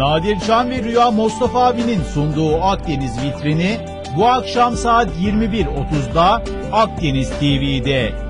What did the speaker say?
Nadir Can ve Rüya Mustafa abinin sunduğu Akdeniz vitrini bu akşam saat 21.30'da Akdeniz TV'de.